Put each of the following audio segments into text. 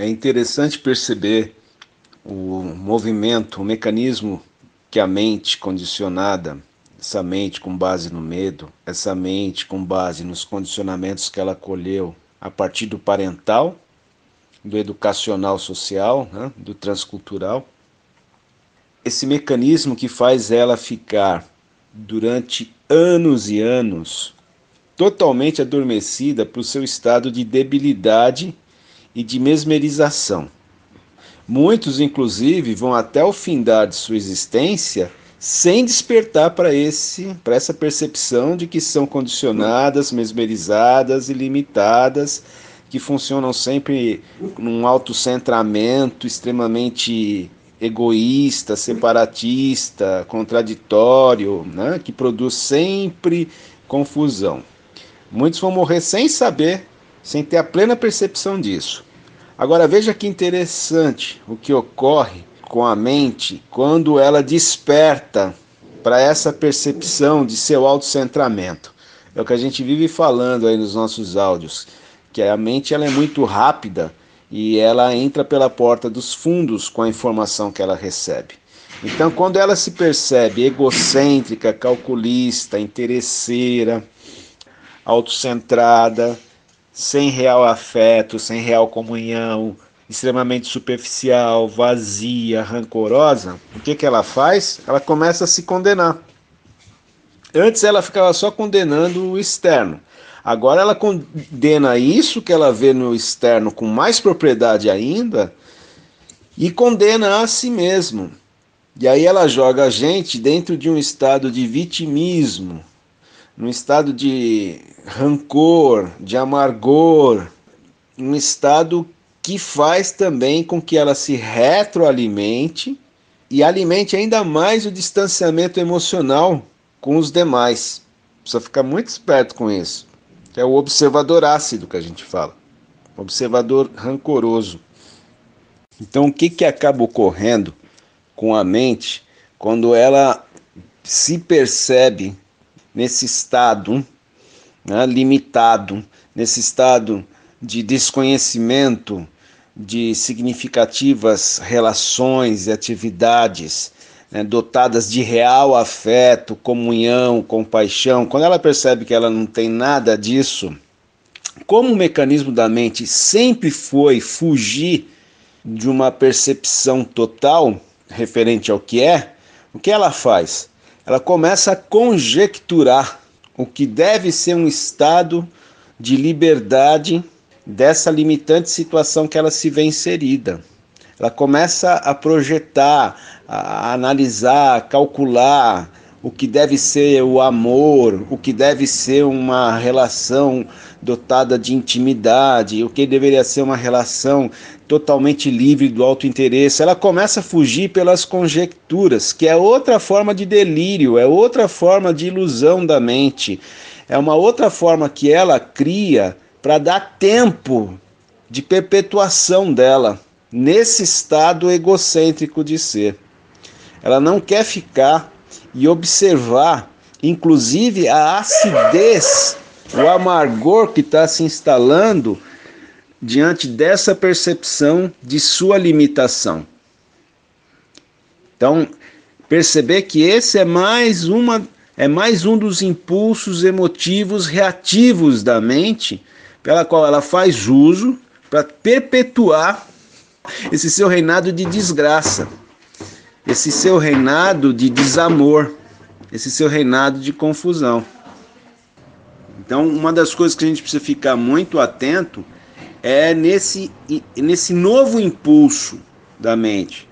É interessante perceber o movimento, o mecanismo que a mente condicionada, essa mente com base no medo, essa mente com base nos condicionamentos que ela colheu a partir do parental, do educacional social, né, do transcultural, esse mecanismo que faz ela ficar durante anos e anos totalmente adormecida para o seu estado de debilidade e de mesmerização. Muitos, inclusive, vão até o findar de sua existência sem despertar para esse para essa percepção de que são condicionadas, mesmerizadas e limitadas, que funcionam sempre num autocentramento extremamente egoísta, separatista, contraditório, né? que produz sempre confusão. Muitos vão morrer sem saber, sem ter a plena percepção disso. Agora veja que interessante o que ocorre com a mente quando ela desperta para essa percepção de seu autocentramento. É o que a gente vive falando aí nos nossos áudios, que a mente ela é muito rápida e ela entra pela porta dos fundos com a informação que ela recebe. Então, quando ela se percebe egocêntrica, calculista, interesseira, autocentrada, sem real afeto, sem real comunhão, extremamente superficial, vazia, rancorosa, o que, que ela faz? Ela começa a se condenar. Antes ela ficava só condenando o externo. Agora ela condena isso que ela vê no externo com mais propriedade ainda e condena a si mesmo. E aí ela joga a gente dentro de um estado de vitimismo, num estado de rancor, de amargor, um estado que faz também com que ela se retroalimente e alimente ainda mais o distanciamento emocional com os demais. Precisa ficar muito esperto com isso é o observador ácido que a gente fala, observador rancoroso. Então, o que, que acaba ocorrendo com a mente quando ela se percebe nesse estado né, limitado, nesse estado de desconhecimento de significativas relações e atividades né, dotadas de real afeto, comunhão, compaixão, quando ela percebe que ela não tem nada disso, como o mecanismo da mente sempre foi fugir de uma percepção total referente ao que é, o que ela faz? Ela começa a conjecturar o que deve ser um estado de liberdade dessa limitante situação que ela se vê inserida. Ela começa a projetar, a analisar, a calcular o que deve ser o amor, o que deve ser uma relação dotada de intimidade, o que deveria ser uma relação totalmente livre do autointeresse. Ela começa a fugir pelas conjecturas, que é outra forma de delírio, é outra forma de ilusão da mente. É uma outra forma que ela cria para dar tempo de perpetuação dela nesse estado egocêntrico de ser. Ela não quer ficar e observar, inclusive, a acidez, o amargor que está se instalando diante dessa percepção de sua limitação. Então, perceber que esse é mais uma é mais um dos impulsos emotivos reativos da mente pela qual ela faz uso para perpetuar esse seu reinado de desgraça esse seu reinado de desamor, esse seu reinado de confusão. Então, uma das coisas que a gente precisa ficar muito atento é nesse, nesse novo impulso da mente,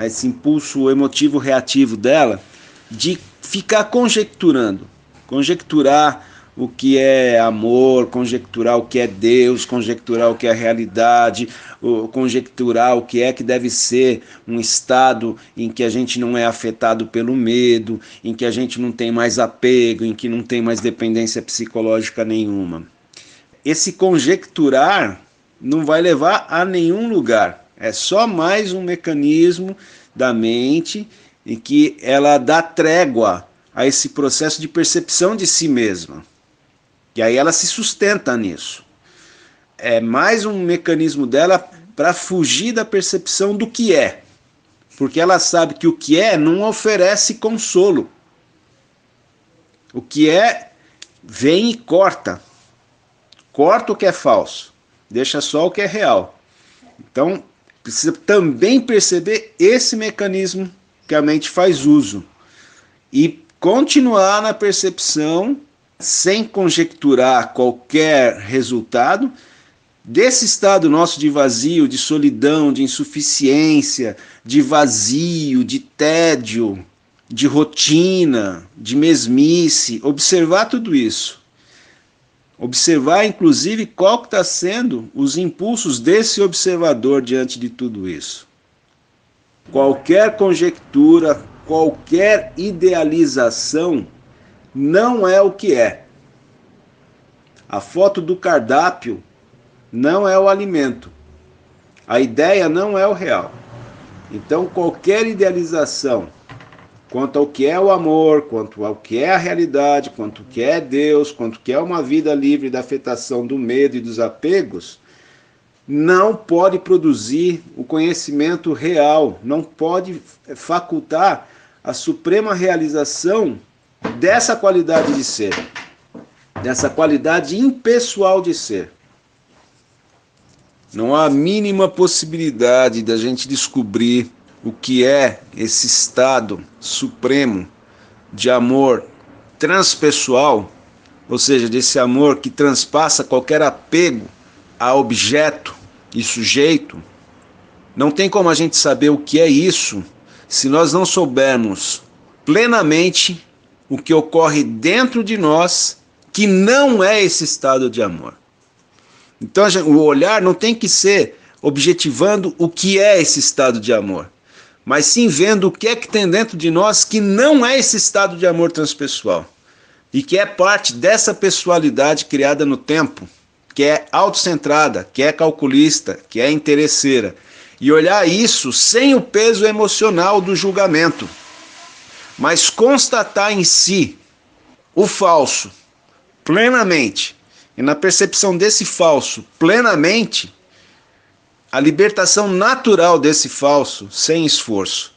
esse impulso emotivo reativo dela, de ficar conjecturando, conjecturar o que é amor, conjecturar o que é Deus, conjecturar o que é realidade, conjecturar o que é que deve ser um estado em que a gente não é afetado pelo medo, em que a gente não tem mais apego, em que não tem mais dependência psicológica nenhuma. Esse conjecturar não vai levar a nenhum lugar. É só mais um mecanismo da mente em que ela dá trégua a esse processo de percepção de si mesma. E aí ela se sustenta nisso. É mais um mecanismo dela para fugir da percepção do que é, porque ela sabe que o que é não oferece consolo. O que é vem e corta. Corta o que é falso, deixa só o que é real. Então, precisa também perceber esse mecanismo que a mente faz uso e continuar na percepção sem conjecturar qualquer resultado desse estado nosso de vazio, de solidão, de insuficiência, de vazio, de tédio, de rotina, de mesmice, observar tudo isso. Observar, inclusive, qual está sendo os impulsos desse observador diante de tudo isso. Qualquer conjectura, qualquer idealização não é o que é. A foto do cardápio não é o alimento. A ideia não é o real. Então, qualquer idealização quanto ao que é o amor, quanto ao que é a realidade, quanto que é Deus, quanto que é uma vida livre da afetação do medo e dos apegos, não pode produzir o conhecimento real, não pode facultar a suprema realização dessa qualidade de ser, dessa qualidade impessoal de ser. Não há a mínima possibilidade da gente descobrir o que é esse estado supremo de amor transpessoal, ou seja, desse amor que transpassa qualquer apego a objeto e sujeito, não tem como a gente saber o que é isso se nós não soubermos plenamente o que ocorre dentro de nós que não é esse estado de amor. Então o olhar não tem que ser objetivando o que é esse estado de amor mas sim vendo o que é que tem dentro de nós que não é esse estado de amor transpessoal e que é parte dessa pessoalidade criada no tempo, que é autocentrada, que é calculista, que é interesseira, e olhar isso sem o peso emocional do julgamento, mas constatar em si o falso plenamente, e na percepção desse falso plenamente, a libertação natural desse falso sem esforço.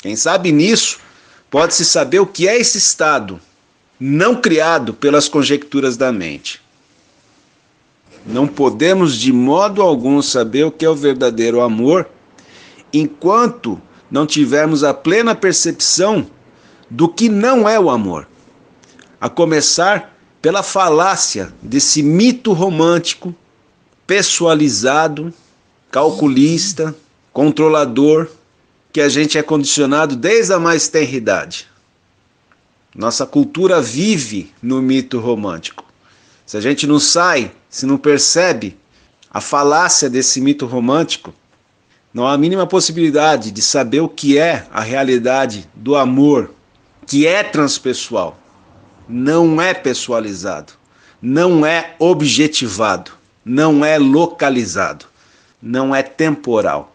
Quem sabe nisso pode-se saber o que é esse estado, não criado pelas conjecturas da mente. Não podemos de modo algum saber o que é o verdadeiro amor enquanto não tivermos a plena percepção do que não é o amor. A começar pela falácia desse mito romântico pessoalizado, calculista, controlador, que a gente é condicionado desde a mais tenra idade. Nossa cultura vive no mito romântico. Se a gente não sai, se não percebe a falácia desse mito romântico, não há a mínima possibilidade de saber o que é a realidade do amor, que é transpessoal, não é pessoalizado, não é objetivado. Não é localizado, não é temporal.